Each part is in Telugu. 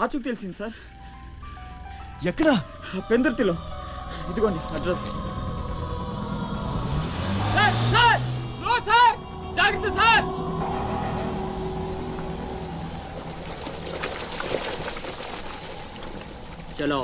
ఆచూకు తెలిసింది సార్. ఎక్కడా? పెందుర్తిలో. ఇదిగోండి address. Sir sir! Slow sir! జాగ్రత్త సార్! చలో.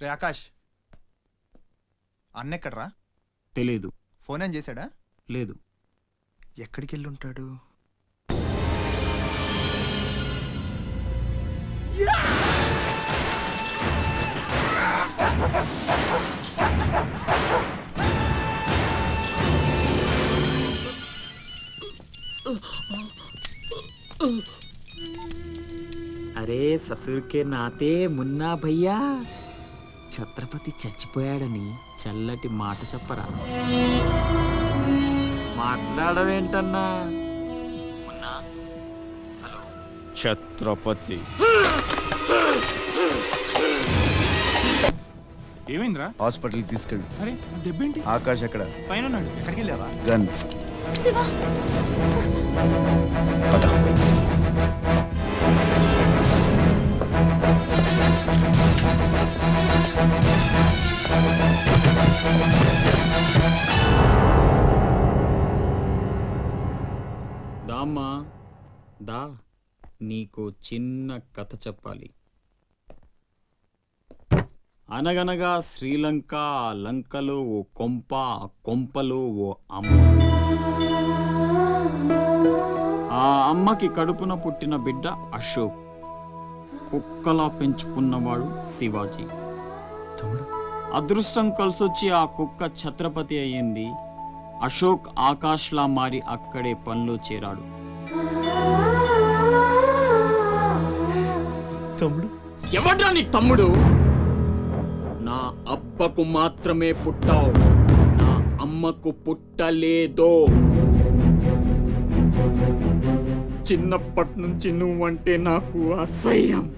రే ఆకాష్. అన్న ఎక్కడ్రా? తెలీదు. ఫోన్ ఏం చేశాడా? లేదు. ఎక్కడికి వెళ్ళి ఉంటాడు అరే ససుర్కే నాతే మున్నా భయ్యా. ఛత్రపతి చచ్చిపోయాడని చల్లటి మాట చెప్పరా? మాట్లాడవేంటన్నా? ఛత్రపతి. ఏమైందిరా? హాస్పిటల్ తీసుకెళ్ళి. అరే దెబ్బేంటి? ఆకాష్ ఎక్కడ? పైన ఉన్నాడు ఎక్కడికి వెళ్ళావా గన్. శివ! పద. దామ్మా దా నీకు చిన్న కథ చెప్పాలి. అనగనగా శ్రీలంక ఆ లంకలో ఓ కొంప ఆ కొంపలో ఓ అమ్మ. ఆ అమ్మకి కడుపున పుట్టిన బిడ్డ అశోక్. కుక్కలా పెంచుకున్నవాడు శివాజీ. అదృష్టం కలిసొచ్చి ఆ కుక్క ఛత్రపతి అయ్యింది. అశోక్ ఆకాష్లా మారి అక్కడే పనిలో చేరాడు. తమ్ముడు? ఎవడ్రా నీ తమ్ముడు? నా అబ్బకు మాత్రమే పుట్టావు. నా అమ్మకు పుట్టలేదో. చిన్నప్పటి నుంచి నువ్వంటే నాకు అసహ్యం.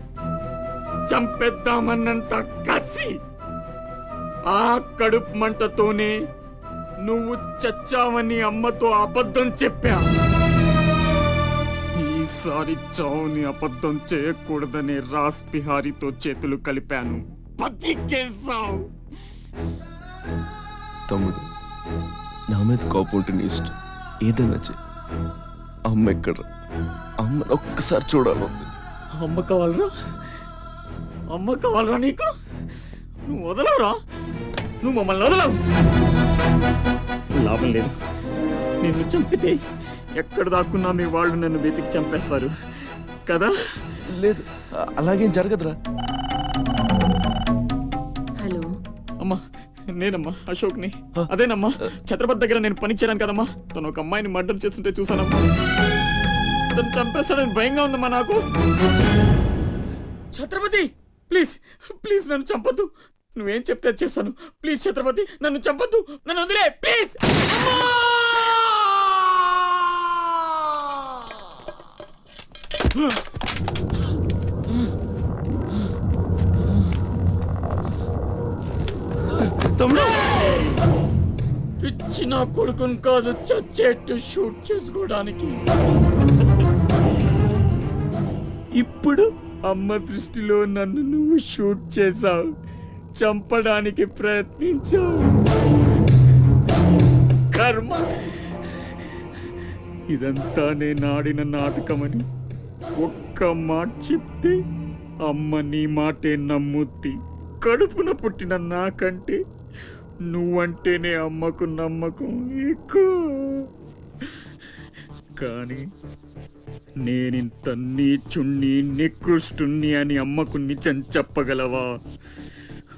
చంపేద్దామన్నంత కసి. ఆ కడుపు మంటతోనే నువ్వు చచ్చావని అమ్మతో అబద్ధం చెప్పా. ఈసారి చావుని అబద్ధం చేయకూడదని రాస్ బిహారీతో చేతులు కలిపాను. తమ్ముడు నా మీద కోపం ఇష్టం. ఏదైనా చెయ్యి. అమ్మ ఎక్కడ? అమ్మని ఒక్కసారి చూడాలి అమ్మ. కావాలరా? అమ్మ కావాలరా నీకు? నువ్వు వదలవురా నువ్వు మమ్మల్ని వదలవు. లాభం లేదు. నిన్ను చంపితే ఎక్కడ దాక్కున్నా మీ వాళ్ళు నన్ను వెతికి చంపేస్తారు. కదా? లేదు అలాగేం జరగదురా. హలో. అమ్మా నేనమ్మా అశోక్ని. అదేనమ్మా ఛత్రపతి దగ్గర నేను పని చేయను కదమ్మా. తను ఒక అమ్మాయిని మర్డర్ చేస్తుంటే చూసానమ్మా తను చంపేస్తాడని భయంగా ఉందమ్మా నాకు. ఛత్రపతి ప్లీజ్ ప్లీజ్ నన్ను చంపొద్దు. నువ్వేం చెప్తే చేస్తాను. ప్లీజ్ ఛత్రపతి నన్ను చంపొద్దు. నన్ను వదిలే ప్లీజ్. తమ్ముడు! ఇచ్చిన కొడుకుని కాదు చచ్చేట్టు షూట్ చేసుకోవడానికి. ఇప్పుడు అమ్మ దృష్టిలో నన్ను నువ్వు షూట్ చేశావు. చంపడానికి ప్రయత్నించావు కర్మ. ఇదంతా నేనాడిన నాటకమని ఒక్క మాట చెప్తే అమ్మ నీ మాటే నమ్ముద్ది. కడుపున పుట్టిన నాకంటే నువ్వంటేనే అమ్మకు నమ్మకం ఎక్కువ. కానీ నేనింత నీచుణ్ణి నికృష్టుణ్ణి అని అమ్మకు నిజం చెప్పగలవా?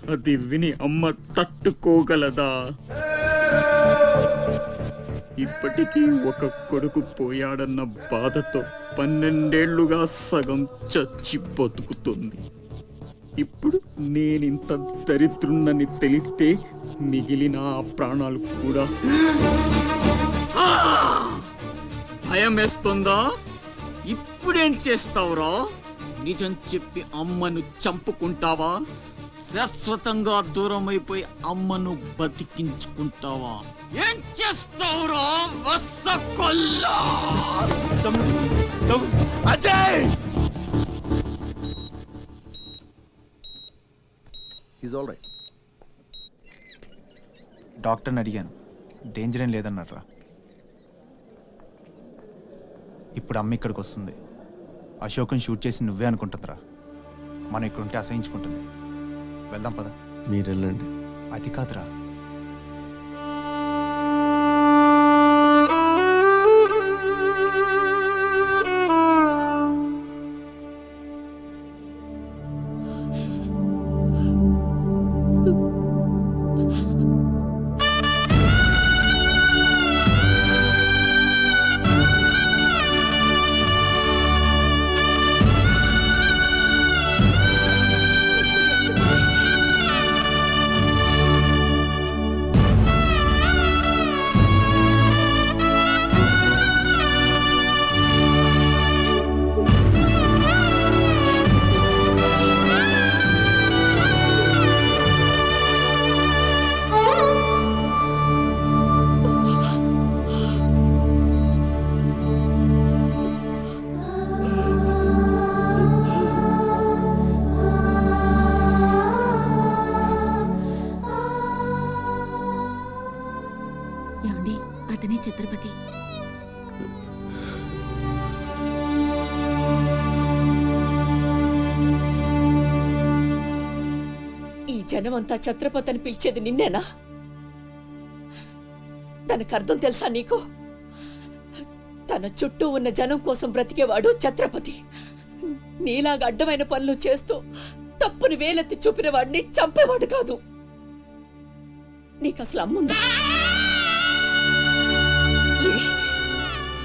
అది విని అమ్మ తట్టుకోగలదా? ఇప్పటికీ ఒక కొడుకు పోయాడన్న బాధతో పన్నెండేళ్ళుగా సగం చచ్చి బతుకుతుంది ఇప్పుడు నేనింత దరిద్రున్నని తెలిస్తే మిగిలిన ఆ ప్రాణాలు కూడా. భయం వేస్తుందా? ఇప్పుడేం చేస్తావురా? నిజం చెప్పి అమ్మను చంపుకుంటావా? శాశ్వతంగా దూరం అయిపోయి అమ్మను బతికించుకుంటావా? ఏం చేస్తావురా వస్స కొల్లా అజయ్! ఈజ్ ఆల్ రైట్ డాక్టర్ని అడిగాను. డేంజర్ ఏం లేదన్నారా ఇప్పుడు అమ్మ ఇక్కడికి వస్తుంది. అశోక్ని షూట్ చేసి నువ్వే అనుకుంటుందిరా. మనం ఇక్కడ ఉంటే అసహించుకుంటుంది. వెళ్దాం పద. మీరు వెళ్ళండి అది కాదురా. జనమంతా ఛత్రపతి అని పిలిచేది నిన్నేనా? తనకు అర్థం తెలుసా నీకు? తన చుట్టూ ఉన్న జనం కోసం బ్రతికేవాడు ఛత్రపతి. నీలాగా అడ్డమైన పనులు చేస్తూ తప్పుని వేలెత్తి చూపిన వాడిని చంపేవాడు కాదు. నీకు అసలు అమ్ముందా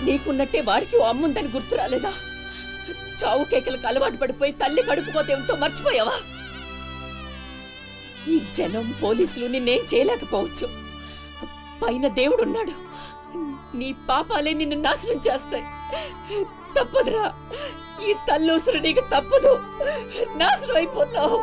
నీకున్నట్టే వాడికి ఓ అమ్ముందని గుర్తు రాలేదా? చావు కేకలకు అలవాటు పడిపోయి తల్లి కడుపుకోతే ఏమిటో మర్చిపోయావా? ఈ జనం పోలీసులు నిన్నేం చేయలేకపోవచ్చు. పైన దేవుడున్నాడు. నీ పాపాలే నిన్ను నాశనం చేస్తాయి. తప్పదురా. ఈ తల్లూసురు నీకు తప్పదు. నాశనం అయిపోతావు.